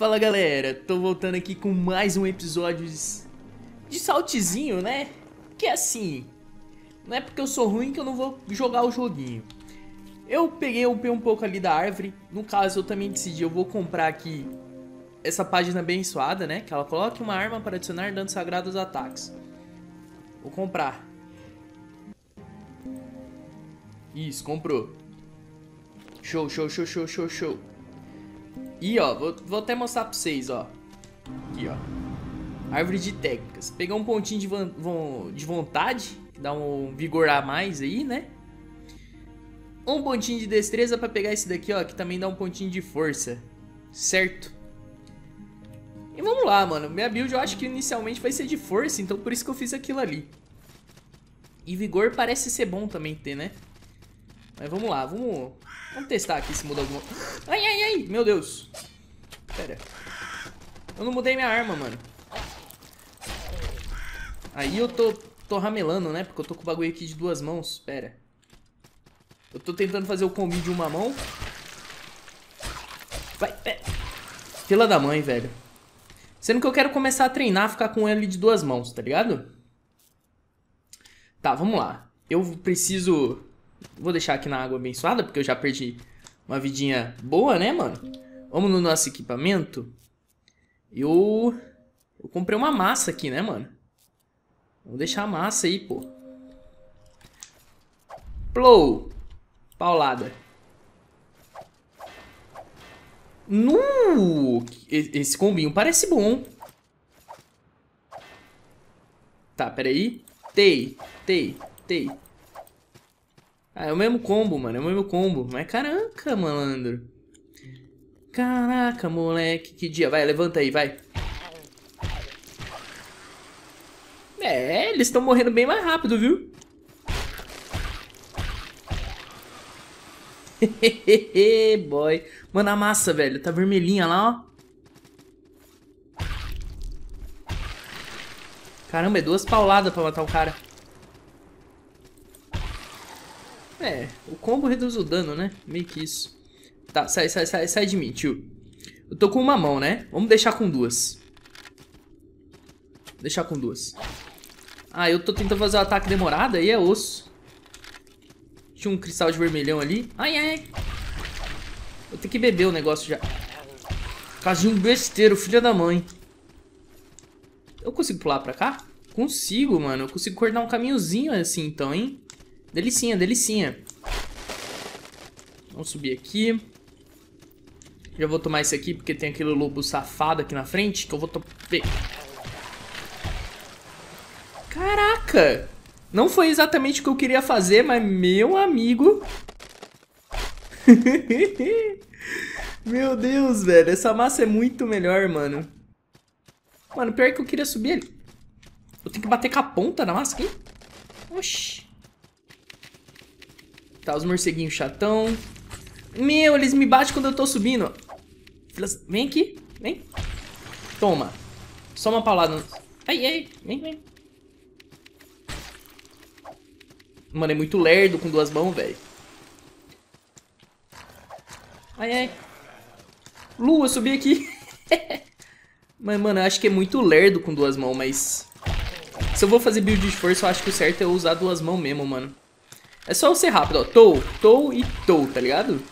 Fala galera, tô voltando aqui com mais um episódio de saltezinho, né? Que é assim, não é porque eu sou ruim que eu não vou jogar o joguinho. Eu peguei um pouco ali da árvore, no caso eu também decidi, eu vou comprar aqui essa página abençoada, né? Que ela coloque uma arma para adicionar dano sagrado aos ataques. Vou comprar. Isso, comprou. Show, show, show, show, show, show. E ó, vou, vou até mostrar pra vocês, ó. Aqui, ó. Árvore de técnicas. Pegar um pontinho de, de vontade, que dá um vigor a mais aí, né? Um pontinho de destreza pra pegar esse daqui, ó, que também dá um pontinho de força. Certo? E vamos lá, mano. Minha build eu acho que inicialmente vai ser de força, então por isso que eu fiz aquilo ali. E vigor parece ser bom também ter, né? Mas vamos lá, vamos Vamos testar aqui se muda alguma... Ai, ai, ai, meu Deus. Pera. Eu não mudei minha arma, mano. Aí eu tô, tô ramelando, né? Porque eu tô com o bagulho aqui de duas mãos. Pera. Eu tô tentando fazer o combi de uma mão. Vai, pera. Fila da mãe, velho. Sendo que eu quero começar a treinar, ficar com ele de duas mãos, tá ligado? Tá, vamos lá. Eu preciso Vou deixar aqui na água abençoada, porque eu já perdi uma vidinha boa, né, mano? Vamos no nosso equipamento. Eu... Eu comprei uma massa aqui, né, mano? Vamos deixar a massa aí, pô. Plou. Paulada. Nu! Esse combinho parece bom. Tá, peraí. Tei, tei, tei. Ah, é o mesmo combo, mano. É o mesmo combo. Mas caraca, malandro. Caraca, moleque. Que dia. Vai, levanta aí, vai. É, eles estão morrendo bem mais rápido, viu? Boy. Mano, a massa, velho. Tá vermelhinha lá, ó. Caramba, é duas pauladas pra matar o cara. É, o combo reduz o dano, né? Meio que isso. Tá, sai, sai, sai, sai de mim, tio. Eu tô com uma mão, né? Vamos deixar com duas. Deixar com duas. Ah, eu tô tentando fazer o um ataque demorado, aí é osso. Tinha um cristal de vermelhão ali. Ai, ai. Vou ter que beber o negócio já. Casinho besteiro, filha da mãe. Eu consigo pular pra cá? Consigo, mano. Eu consigo cortar um caminhozinho assim, então, hein? Delicinha, delicinha. Vamos subir aqui. Já vou tomar esse aqui, porque tem aquele lobo safado aqui na frente, que eu vou tomar... Caraca! Não foi exatamente o que eu queria fazer, mas meu amigo... meu Deus, velho. Essa massa é muito melhor, mano. Mano, pior que eu queria subir ali. Eu tenho que bater com a ponta na massa aqui? Oxi. Tá, os morceguinhos chatão. Meu, eles me batem quando eu tô subindo. Vem aqui, vem. Toma. Só uma paulada. Ai, ai, vem, vem. Mano, é muito lerdo com duas mãos, velho. Ai, ai. Lu, eu subi aqui. mas, mano, eu acho que é muito lerdo com duas mãos, mas... Se eu vou fazer build de força, eu acho que o certo é usar duas mãos mesmo, mano. É só eu ser rápido, ó. Tou, tou e tou, tá ligado?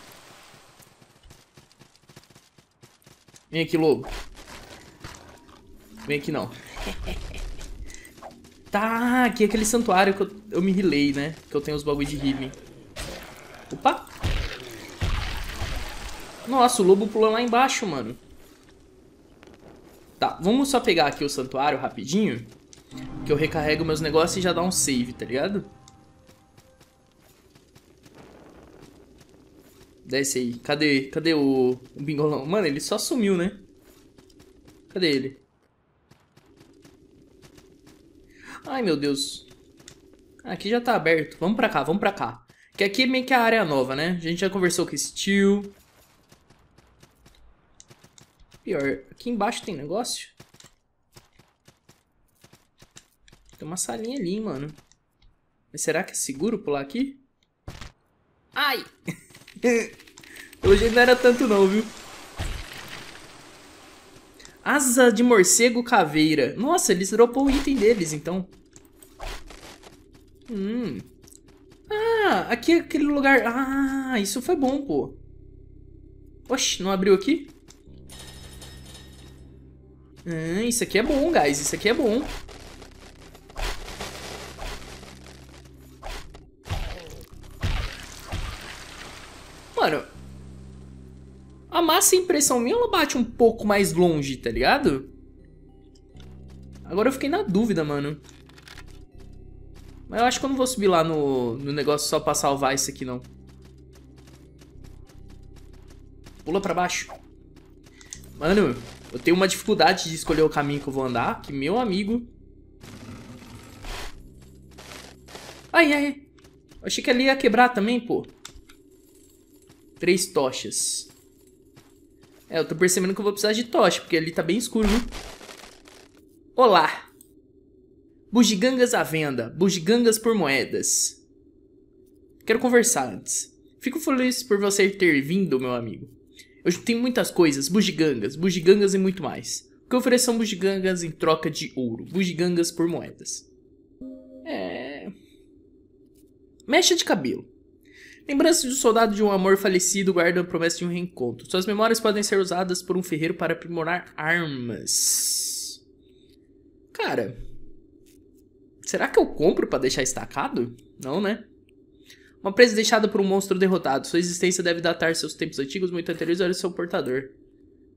Vem aqui, lobo. Vem aqui, não. Tá, aqui é aquele santuário que eu, eu me rilei, né? Que eu tenho os bagulho de healing. Opa! Nossa, o lobo pulou lá embaixo, mano. Tá, vamos só pegar aqui o santuário rapidinho. Que eu recarrego meus negócios e já dá um save, tá ligado? Desce aí. Cadê? Cadê o, o bingolão? Mano, ele só sumiu, né? Cadê ele? Ai, meu Deus. Aqui já tá aberto. Vamos pra cá, vamos pra cá. Que aqui é meio que a área nova, né? A gente já conversou com esse tio. Pior, aqui embaixo tem negócio? Tem uma salinha ali, mano. Mas será que é seguro pular aqui? Ai! Jeito não era tanto não, viu? Asa de morcego caveira. Nossa, eles dropou o item deles, então. Hum. Ah, aqui é aquele lugar... Ah, isso foi bom, pô. Oxe, não abriu aqui? Ah, isso aqui é bom, guys. Isso aqui é bom. Mano, a massa impressão minha, ela bate um pouco mais longe, tá ligado? Agora eu fiquei na dúvida, mano. Mas eu acho que eu não vou subir lá no, no negócio só pra salvar isso aqui, não. Pula pra baixo. Mano, eu tenho uma dificuldade de escolher o caminho que eu vou andar, que meu amigo... Ai, ai, achei que ali ia quebrar também, pô. Três tochas. É, eu tô percebendo que eu vou precisar de tocha, porque ali tá bem escuro, né? Olá! Bugigangas à venda. Bugigangas por moedas. Quero conversar antes. Fico feliz por você ter vindo, meu amigo. Eu tenho muitas coisas, bugigangas, bugigangas e muito mais. O que ofereço são bugigangas em troca de ouro. Bugigangas por moedas. É... Mecha de cabelo. Lembranças de um soldado de um amor falecido guardam a promessa de um reencontro. Suas memórias podem ser usadas por um ferreiro para aprimorar armas. Cara, será que eu compro para deixar estacado? Não, né? Uma presa deixada por um monstro derrotado. Sua existência deve datar seus tempos antigos muito anteriores ao seu portador.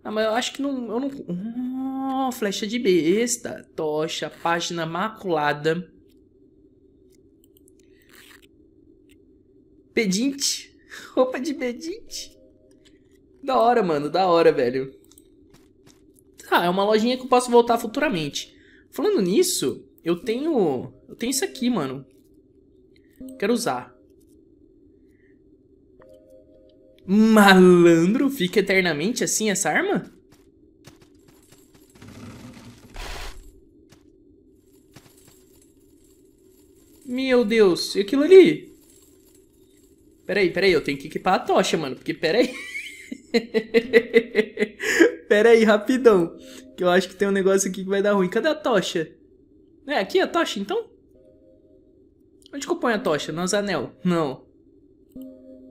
Ah, mas eu acho que não... Eu não... Oh, flecha de besta. Tocha, página maculada. Pedinte. Roupa de pedinte. Da hora, mano. Da hora, velho. Tá, é uma lojinha que eu posso voltar futuramente. Falando nisso, eu tenho... Eu tenho isso aqui, mano. Quero usar. Malandro, fica eternamente assim essa arma? Meu Deus, e aquilo ali? Peraí, peraí, eu tenho que equipar a tocha, mano. Porque peraí. peraí, rapidão. Que eu acho que tem um negócio aqui que vai dar ruim. Cadê a tocha? É, aqui a tocha, então? Onde que eu ponho a tocha? Nos anel? Não.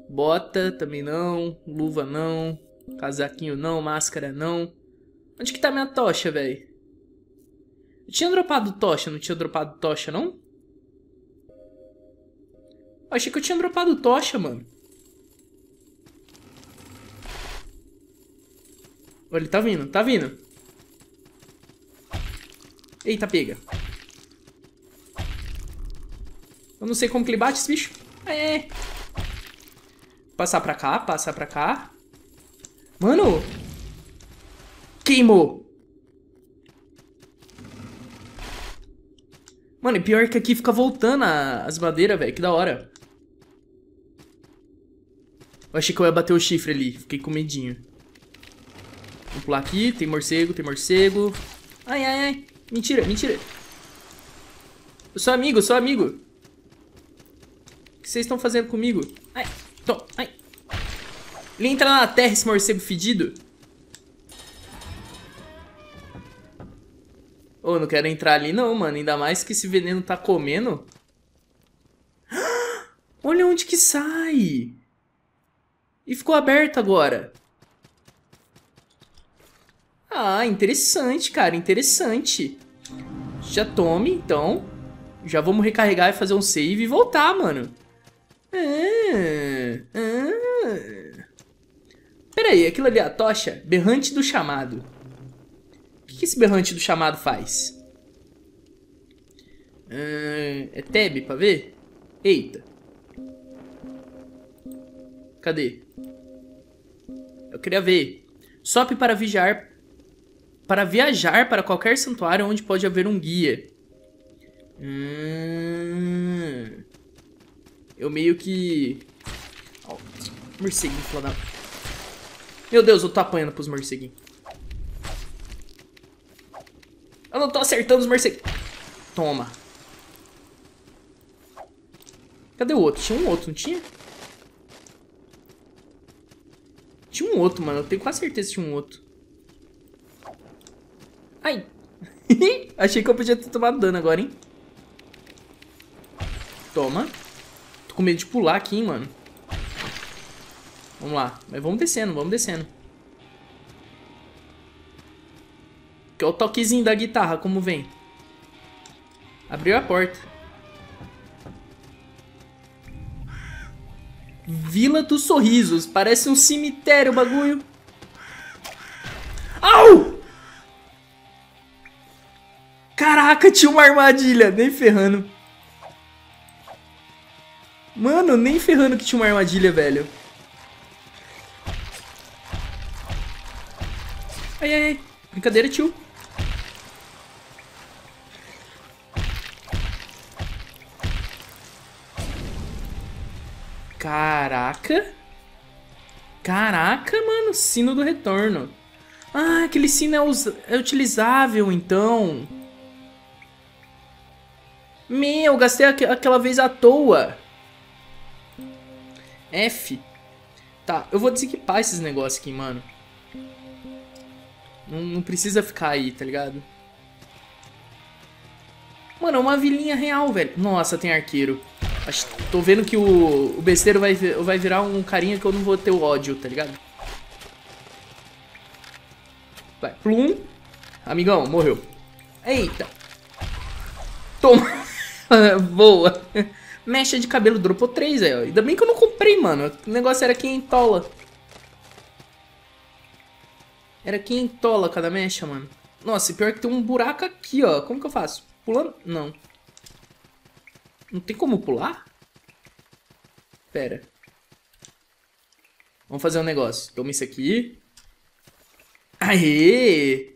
Bota também não. Luva não. Casaquinho não. Máscara não. Onde que tá minha tocha, velho? Eu tinha dropado tocha, não tinha dropado tocha, não? Achei que eu tinha dropado tocha, mano. Olha, ele tá vindo, tá vindo. Eita, pega. Eu não sei como que ele bate esse bicho. É. Passar pra cá, passar pra cá. Mano. Queimou. Mano, e pior que aqui fica voltando as madeiras, velho. Que da hora. Eu achei que eu ia bater o chifre ali. Fiquei com medinho. Vamos pular aqui. Tem morcego, tem morcego. Ai, ai, ai. Mentira, mentira. Eu sou amigo, sou amigo. O que vocês estão fazendo comigo? Ai, tô, ai. Ele entra na terra, esse morcego fedido. Ô, oh, não quero entrar ali não, mano. Ainda mais que esse veneno tá comendo. Olha onde que sai. E ficou aberto agora. Ah, interessante, cara, interessante. Já tome, então. Já vamos recarregar e fazer um save e voltar, mano. Ah, ah. Pera aí, aquilo ali é a tocha? Berrante do chamado. O que, esse berrante do chamado faz? Ah, é Teb pra ver? Eita. Cadê? Eu queria ver. Sobe para viajar para viajar para qualquer santuário onde pode haver um guia. Hum, eu meio que... Oh, morceguinho, da... Meu Deus, eu tô apanhando pros morceguinhos. Eu não tô acertando os morceguinhos. Toma. Cadê o outro? Tinha um outro, não tinha? Tinha um outro, mano. Eu tenho quase certeza que tinha um outro. Ai. Achei que eu podia ter tomado dano agora, hein? Toma. Tô com medo de pular aqui, hein, mano. Vamos lá. Mas vamos descendo, vamos descendo. Que é o toquezinho da guitarra, como vem. Abriu a porta. Vila dos Sorrisos. Parece um cemitério o bagulho. Au! Caraca, tinha uma armadilha. Nem ferrando. Mano, nem ferrando que tinha uma armadilha, velho. Ai, ai, ai. Brincadeira, tio. Caraca. Caraca, mano. Sino do retorno. Ah, aquele sino é, é utilizável, então. Meu, gastei aqu aquela vez à toa. F. Tá, eu vou desequipar esses negócios aqui, mano. Não, não precisa ficar aí, tá ligado? Mano, é uma vilinha real, velho. Nossa, tem arqueiro. Acho, tô vendo que o, o besteiro vai, vai virar um carinha que eu não vou ter o ódio, tá ligado? Vai, plum. Amigão, morreu. Eita. Toma. Boa. Mecha de cabelo dropou 3 aí, ó. Ainda bem que eu não comprei, mano. O negócio era quentola. Era quentola cada mecha, mano. Nossa, pior que tem um buraco aqui, ó. Como que eu faço? Pulando? Não. Não tem como pular? Pera. Vamos fazer um negócio. Toma isso aqui. Aê!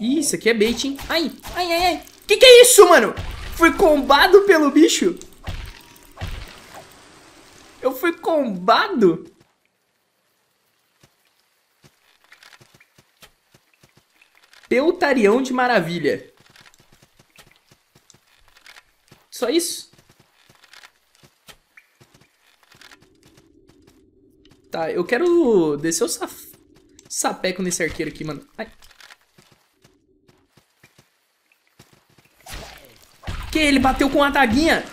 Ih, isso aqui é bait, hein? Ai, ai, ai, ai. Que que é isso, mano? Fui combado pelo bicho? Eu fui combado? Peutarião de maravilha. Só isso? Tá, eu quero descer o saf... sapeco nesse arqueiro aqui, mano. Ai. Que? Ele bateu com a adaguinha?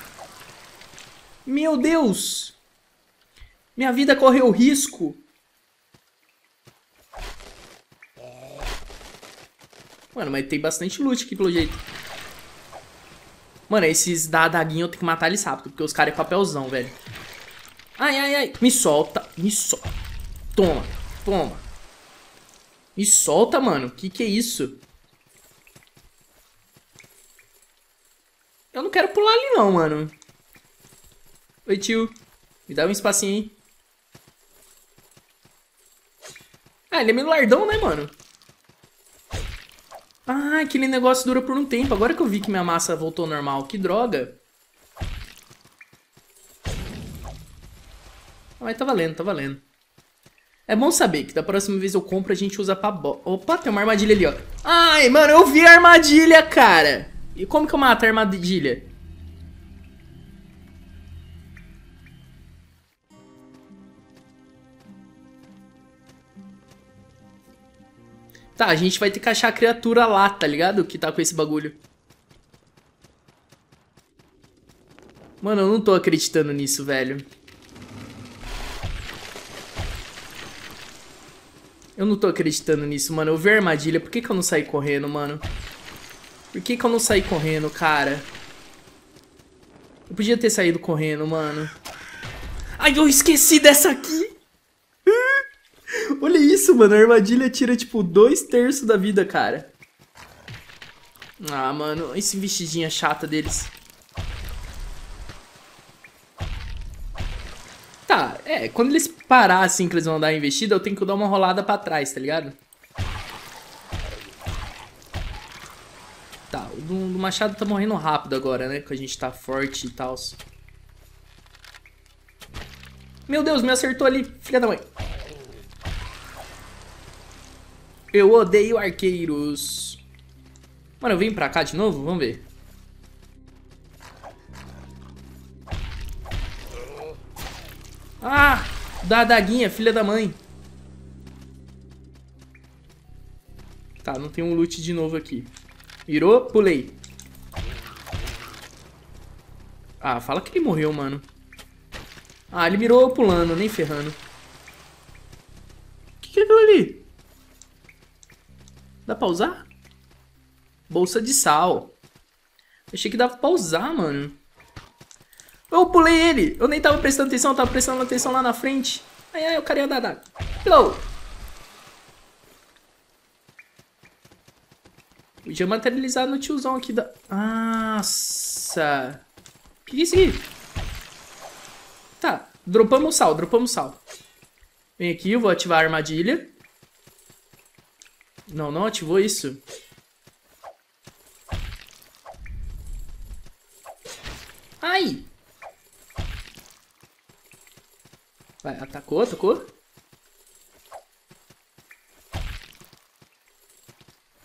Meu Deus! Minha vida correu risco. Mano, mas tem bastante loot aqui pelo jeito. Mano, esses da adaguinha eu tenho que matar eles rápido, porque os caras é papelzão, velho. Ai, ai, ai. Me solta, me solta. Toma, toma. Me solta, mano. Que que é isso? Eu não quero pular ali não, mano. Oi, tio. Me dá um espacinho aí. Ah, ele é meio lardão, né, mano? Ah, aquele negócio dura por um tempo. Agora que eu vi que minha massa voltou normal. Que droga. Ah, mas tá valendo, tá valendo. É bom saber que da próxima vez eu compro a gente usa pra bo... Opa, tem uma armadilha ali, ó. Ai, mano, eu vi a armadilha, cara. E como que eu mato a armadilha? Tá, a gente vai ter que achar a criatura lá, tá ligado? Que tá com esse bagulho. Mano, eu não tô acreditando nisso, velho. Eu não tô acreditando nisso, mano. Eu vi a armadilha. Por que, que eu não saí correndo, mano? Por que, que eu não saí correndo, cara? Eu podia ter saído correndo, mano. Ai, eu esqueci dessa aqui! Olha isso, mano. A armadilha tira, tipo, dois terços da vida, cara. Ah, mano. Esse vestidinha chata deles. Tá, é. Quando eles parar, assim, que eles vão dar a investida, eu tenho que dar uma rolada pra trás, tá ligado? Tá, o do, do machado tá morrendo rápido agora, né? Que a gente tá forte e tal. Meu Deus, me acertou ali, filha da mãe. Eu odeio arqueiros. Mano, eu vim pra cá de novo? Vamos ver. Ah! Da adaguinha, filha da mãe. Tá, não tem um loot de novo aqui. Virou, pulei. Ah, fala que ele morreu, mano. Ah, ele mirou pulando, nem ferrando. O que, que é aquilo ali? Dá pra usar? Bolsa de sal. Achei que dava pra usar, mano. Eu pulei ele. Eu nem tava prestando atenção, eu tava prestando atenção lá na frente. Ai, ai, o cara ia dar. Hello. Podia materializar no tiozão aqui da... Nossa. O que é isso aqui? Tá, dropamos sal, dropamos sal. Vem aqui, eu vou ativar a armadilha. Não, não ativou isso. Ai! Vai, atacou, atacou.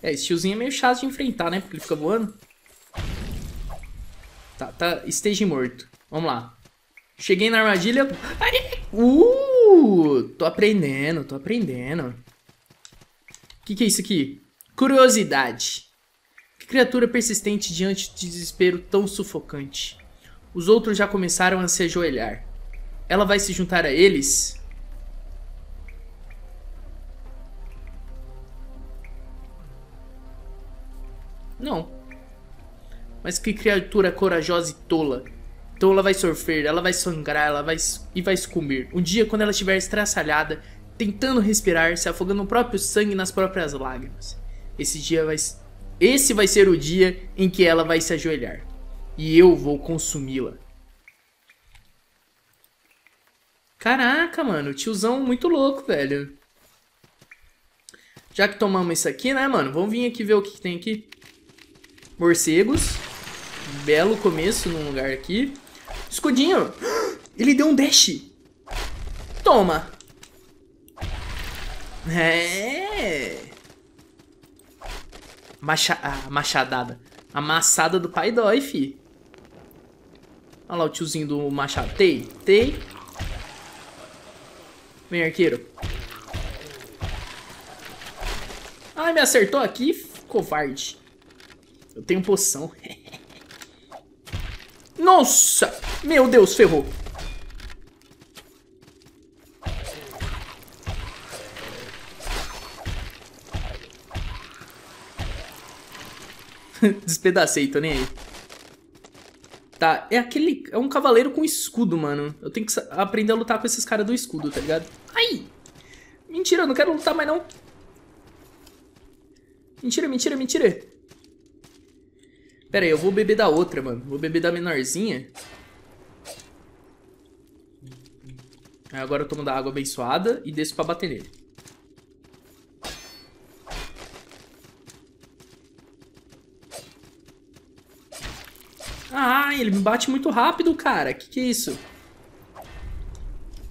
É, esse tiozinho é meio chato de enfrentar, né? Porque ele fica voando. Tá, tá, esteja morto. Vamos lá. Cheguei na armadilha. Uh! Tô aprendendo, tô aprendendo. O que, que é isso aqui? Curiosidade. Que criatura persistente diante de desespero tão sufocante. Os outros já começaram a se ajoelhar. Ela vai se juntar a eles? Não. Mas que criatura corajosa e tola. Ela vai sofrer, ela vai sangrar, ela vai e vai sucumbir. Um dia, quando ela estiver estraçalhada, tentando respirar, se afogando no próprio sangue nas próprias lágrimas. Esse dia vai esse vai ser o dia em que ela vai se ajoelhar. E eu vou consumi-la. Caraca, mano, tiozão muito louco, velho. Já que tomamos isso aqui, né, mano? Vamos vir aqui ver o que, que tem aqui. Morcegos. Belo começo num lugar aqui. Escudinho. Ele deu um dash. Toma. É. Macha ah, machadada. A maçada do pai dói, fi. Olha lá o tiozinho do machado. Tei, tei. Vem, arqueiro. Ai, me acertou aqui, covarde. Eu tenho poção. Nossa! Meu Deus, ferrou. Despedacei, tô nem aí. Tá, é aquele... É um cavaleiro com escudo, mano. Eu tenho que aprender a lutar com esses caras do escudo, tá ligado? Ai! Mentira, eu não quero lutar mais, não. Mentira, mentira, mentira. Pera aí, eu vou beber da outra, mano. Vou beber da menorzinha. Aí agora eu tomo da água abençoada e desço pra bater nele. Ah, ele me bate muito rápido, cara. Que que é isso?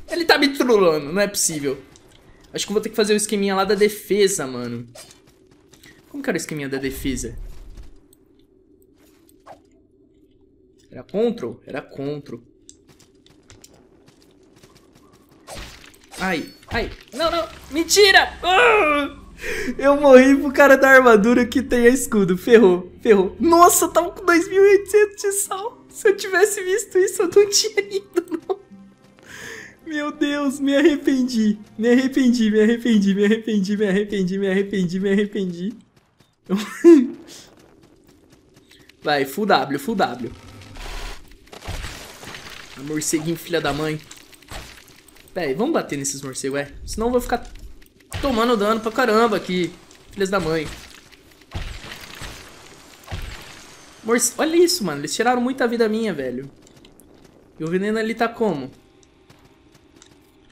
Ele tá me trollando, não é possível. Acho que eu vou ter que fazer o esqueminha lá da defesa, mano. Como que era o esqueminha da defesa? Era Ctrl? Era Ctrl. Ai, ai. Não, não. Mentira! Uh! Eu morri pro cara da armadura que tem a escudo. Ferrou, ferrou. Nossa, tava com 2.800 de sal. Se eu tivesse visto isso, eu não tinha ido, não. Meu Deus, me arrependi. Me arrependi, me arrependi, me arrependi, me arrependi, me arrependi, me arrependi. Vai, full W, full W. Morceguinho, filha da mãe. Véi, vamos bater nesses morcegos, é. Senão eu vou ficar tomando dano pra caramba aqui. Filhas da mãe. Morce... Olha isso, mano. Eles tiraram muita vida minha, velho. E o veneno ali tá como?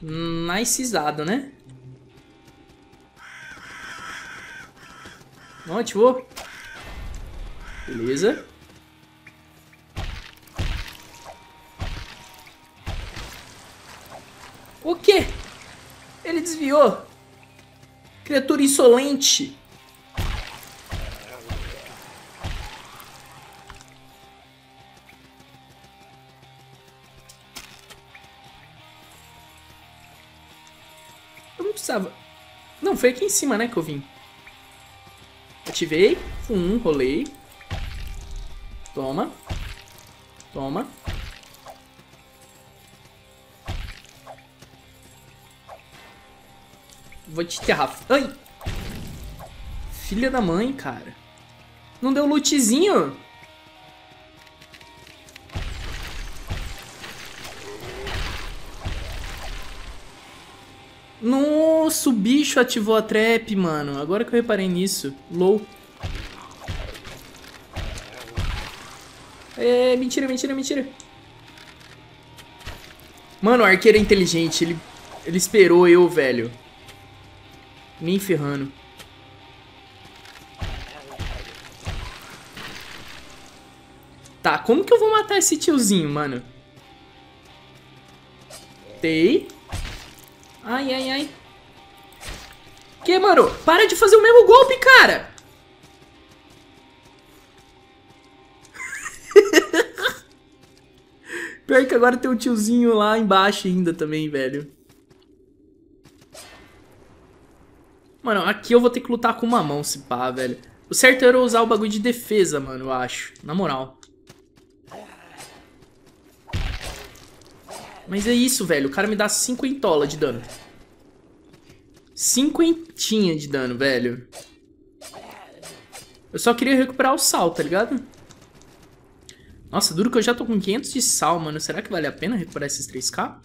Nicezado, né? Não ativou? Beleza. O quê? Ele desviou. Criatura insolente. Eu não precisava... Não, foi aqui em cima, né, que eu vim. Ativei. Um, rolei. Toma. Toma. Vou te enterrar. Ai! Filha da mãe, cara. Não deu lootzinho. Nossa, o bicho ativou a trap, mano. Agora que eu reparei nisso. Low. É, mentira, mentira, mentira. Mano, o arqueiro é inteligente. Ele, ele esperou eu, velho. Nem ferrando. Tá, como que eu vou matar esse tiozinho, mano? Tei. Ai, ai, ai. Que, mano? Para de fazer o mesmo golpe, cara! Pior que agora tem um tiozinho lá embaixo ainda também, velho. Mano, aqui eu vou ter que lutar com uma mão, se pá, velho. O certo era usar o bagulho de defesa, mano, eu acho. Na moral. Mas é isso, velho. O cara me dá 5 entola de dano. Cinquentinha de dano, velho. Eu só queria recuperar o sal, tá ligado? Nossa, duro que eu já tô com 500 de sal, mano. Será que vale a pena recuperar esses 3k?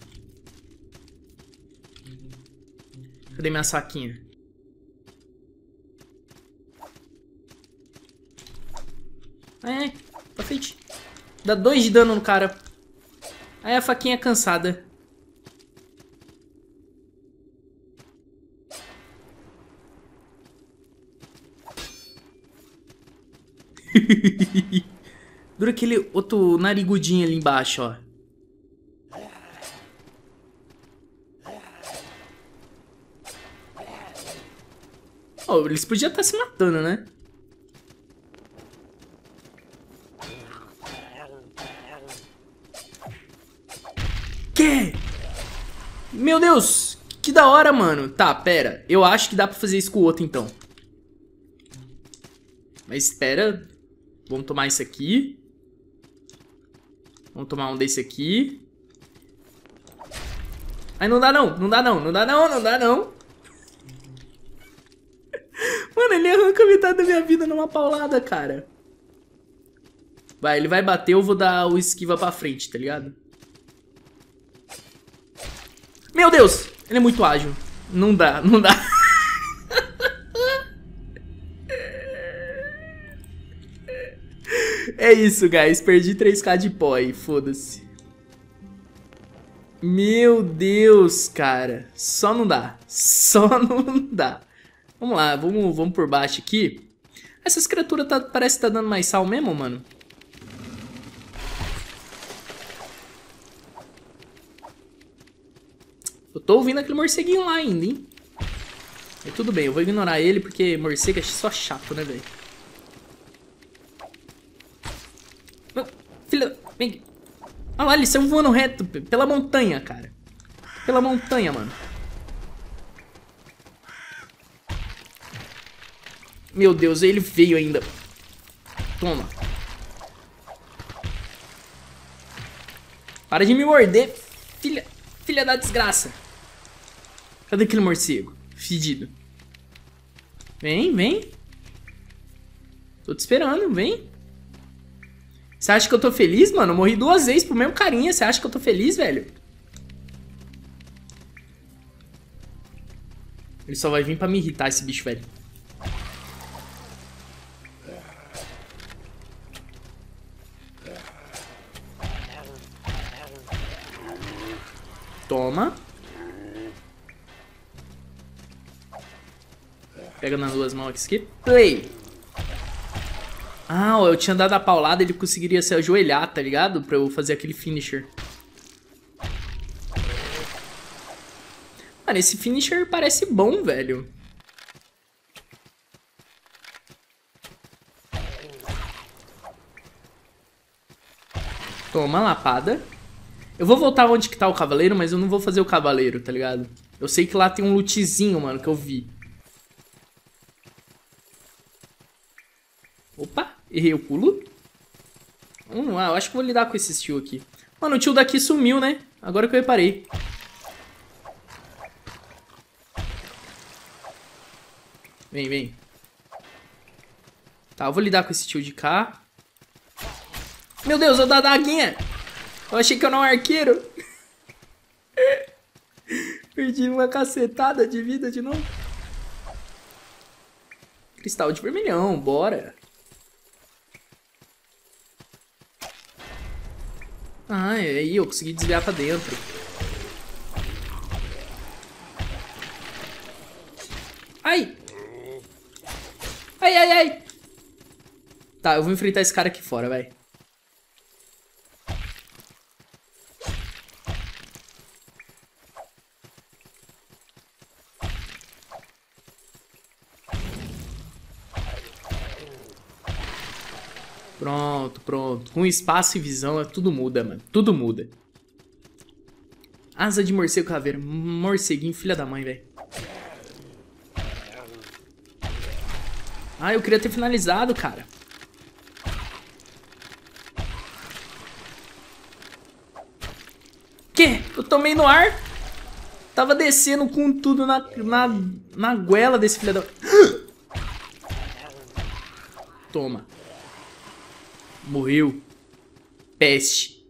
Cadê minha saquinha? É, tá feito. Dá 2 de dano no cara. Aí a faquinha é cansada. Dura aquele outro narigudinho ali embaixo, ó. Oh, eles podiam estar se matando, né? Que? Meu Deus! Que da hora, mano. Tá, pera. Eu acho que dá pra fazer isso com o outro, então. Mas espera. Vamos tomar isso aqui. Vamos tomar um desse aqui. Ai, não dá não, não dá não, não dá não, não dá não. Mano, ele arranca metade da minha vida numa paulada, cara. Vai, ele vai bater, eu vou dar o esquiva pra frente, tá ligado? Meu Deus! Ele é muito ágil. Não dá, não dá. É isso, guys. Perdi 3k de pó aí. Foda-se. Meu Deus, cara. Só não dá. Só não dá. Vamos lá, vamos, vamos por baixo aqui. Essas criaturas tá, parece que tá dando mais sal mesmo, mano. Eu tô ouvindo aquele morceguinho lá ainda, hein? Mas tudo bem, eu vou ignorar ele porque morcego é só chato, né, velho? Filha... Vem Olha lá, ele saiu voando reto pela montanha, cara. Pela montanha, mano. Meu Deus, ele veio ainda. Toma. Para de me morder, filha, filha da desgraça. Cadê aquele morcego? Fedido. Vem, vem. Tô te esperando, vem. Você acha que eu tô feliz, mano? Eu morri duas vezes pro mesmo carinha. Você acha que eu tô feliz, velho? Ele só vai vir pra me irritar, esse bicho, velho. Pega nas duas mãos aqui. Play. Ah, eu tinha dado a paulada, ele conseguiria se ajoelhar, tá ligado? Pra eu fazer aquele finisher. Mano, esse finisher parece bom, velho. Toma, lapada. Eu vou voltar onde que tá o cavaleiro, mas eu não vou fazer o cavaleiro, tá ligado? Eu sei que lá tem um lootzinho, mano, que eu vi. Opa, errei o pulo. Vamos lá, eu acho que vou lidar com esse tio aqui. Mano, o tio daqui sumiu, né? Agora que eu reparei. Vem, vem. Tá, eu vou lidar com esse tio de cá. Meu Deus, eu da daguinha. Eu achei que eu não era arqueiro. Perdi uma cacetada de vida de novo. Cristal de vermelhão, bora. Ah, é aí, eu consegui desviar pra dentro. Ai! Ai, ai, ai! Tá, eu vou enfrentar esse cara aqui fora, vai. Com espaço e visão, tudo muda, mano. Tudo muda. Asa de morcego caveira. Morceguinho, filha da mãe, velho. Ah, eu queria ter finalizado, cara. Que? Eu tomei no ar. Tava descendo com tudo na, na, na goela desse filho da... Toma. Morreu. Peste.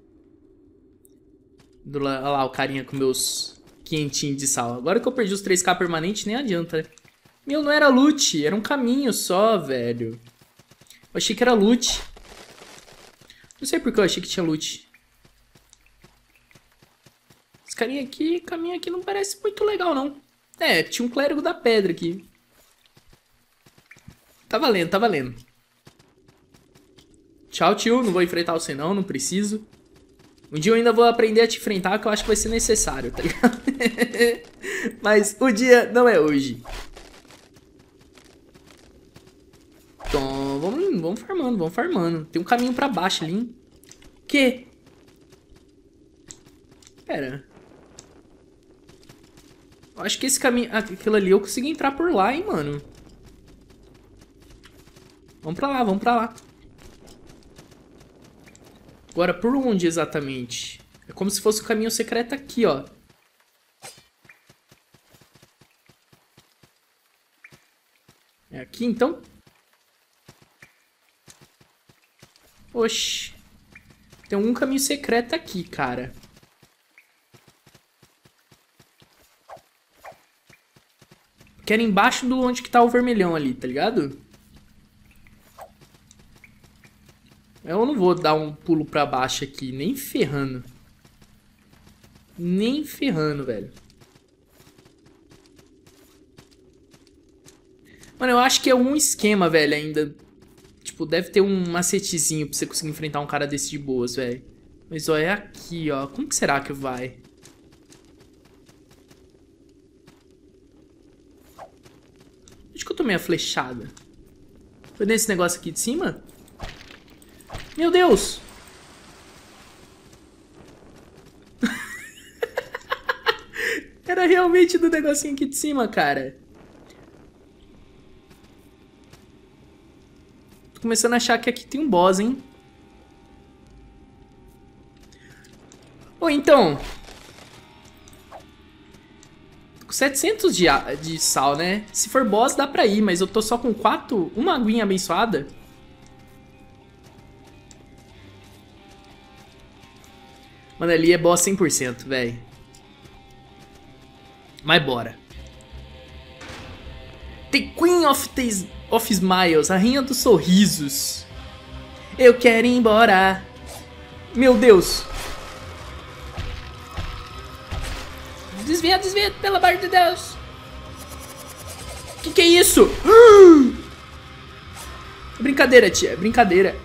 Do, olha lá o carinha com meus quentinhos de sal. Agora que eu perdi os 3k permanentes, nem adianta. Meu, não era loot. Era um caminho só, velho. Eu achei que era loot. Não sei porque eu achei que tinha loot. Esse carinha aqui, caminho aqui não parece muito legal, não. É, tinha um clérigo da pedra aqui. Tá valendo, tá valendo. Tchau, tio. Não vou enfrentar você não, não preciso. Um dia eu ainda vou aprender a te enfrentar, que eu acho que vai ser necessário, tá ligado? Mas o dia não é hoje. Então, vamos, vamos farmando, vamos farmando. Tem um caminho pra baixo ali, hein? Que? Pera. Eu acho que esse caminho... Aquilo ali eu consegui entrar por lá, hein, mano. Vamos pra lá, vamos pra lá. Agora, por onde exatamente? É como se fosse o caminho secreto aqui, ó. É aqui, então? Oxi. Tem um caminho secreto aqui, cara. Que era embaixo do onde que tá o vermelhão ali, tá ligado? Eu não vou dar um pulo pra baixo aqui, nem ferrando. Nem ferrando, velho. Mano, eu acho que é um esquema, velho, ainda. Tipo, deve ter um macetezinho pra você conseguir enfrentar um cara desse de boas, velho. Mas, ó, é aqui, ó. Como que será que vai? Onde que eu tomei a flechada? Foi nesse negócio aqui de cima? Meu Deus! Era realmente do negocinho aqui de cima, cara. Tô começando a achar que aqui tem um boss, hein? Ou então... Tô com 700 de, de sal, né? Se for boss, dá pra ir, mas eu tô só com 4... Uma aguinha abençoada. Mano, ali é boss 100%, velho. Mas bora. The Queen of, the, of Smiles, a rainha dos sorrisos. Eu quero ir embora. Meu Deus. Desvia, desvia, pelo amor de Deus. Que que é isso? Brincadeira, tia, brincadeira.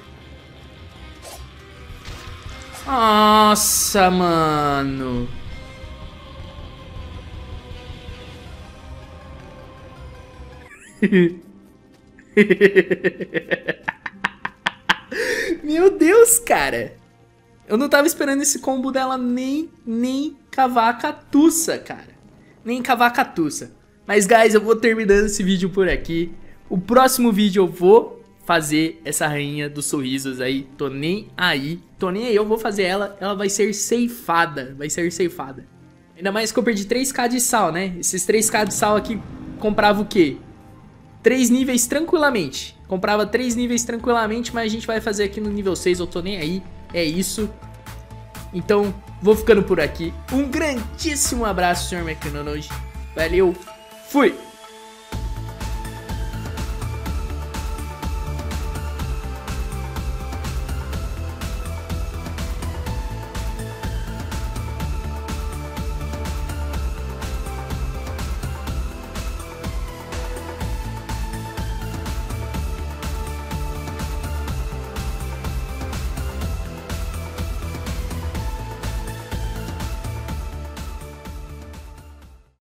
Nossa, mano. Meu Deus, cara. Eu não tava esperando esse combo dela nem, nem cavar catuça, cara. Nem cavar catuça. Mas, guys, eu vou terminando esse vídeo por aqui. O próximo vídeo eu vou fazer essa rainha dos sorrisos aí. Tô nem aí. Tô nem aí, eu vou fazer ela. Ela vai ser ceifada. Vai ser ceifada. Ainda mais que eu perdi 3k de sal, né? Esses 3k de sal aqui comprava o quê? 3 níveis tranquilamente. Comprava 3 níveis tranquilamente, mas a gente vai fazer aqui no nível 6. Eu tô nem aí. É isso. Então, vou ficando por aqui. Um grandíssimo abraço, Sr. McDonald. Valeu. Fui.